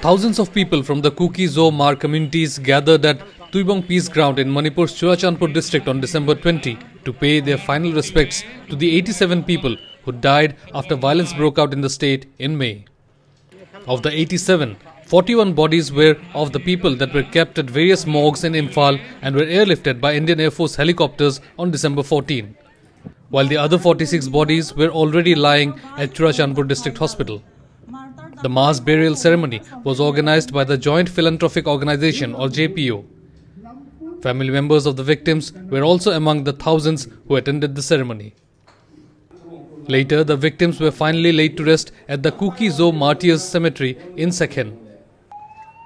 Thousands of people from the Kuki Zo Hmar communities gathered at Tuibuong Peace Ground in Manipur's Churachandpur district on December 20 to pay their final respects to the 87 people who died after violence broke out in the state in May. Of the 87, 41 bodies were of the people that were kept at various morgues in Imphal and were airlifted by Indian Air Force helicopters on December 14, while the other 46 bodies were already lying at Churachandpur District Hospital. The mass burial ceremony was organized by the Joint Philanthropic Organization or JPO. Family members of the victims were also among the thousands who attended the ceremony. Later, the victims were finally laid to rest at the Kuki Zo Martyrs Cemetery in Sehken.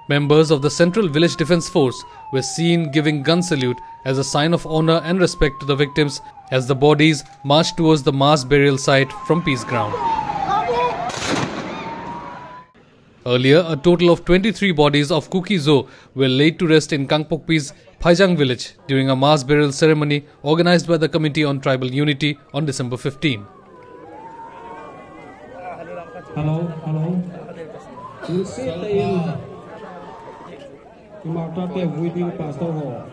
Members of the Central Village Defence Force were seen giving gun salute as a sign of honor and respect to the victims as the bodies marched towards the mass burial site from Peace Ground. Earlier, a total of 23 bodies of Kuki Zo were laid to rest in Kangpokpi's Phaijang village during a mass burial ceremony organized by the Committee on Tribal Unity on December 15. Hello, hello. You sit in. You might not be waiting Pastor Hall.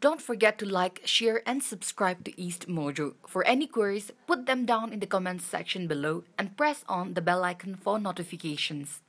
Don't forget to like, share, and subscribe to East Mojo. For any queries, put them down in the comments section below and press on the bell icon for notifications.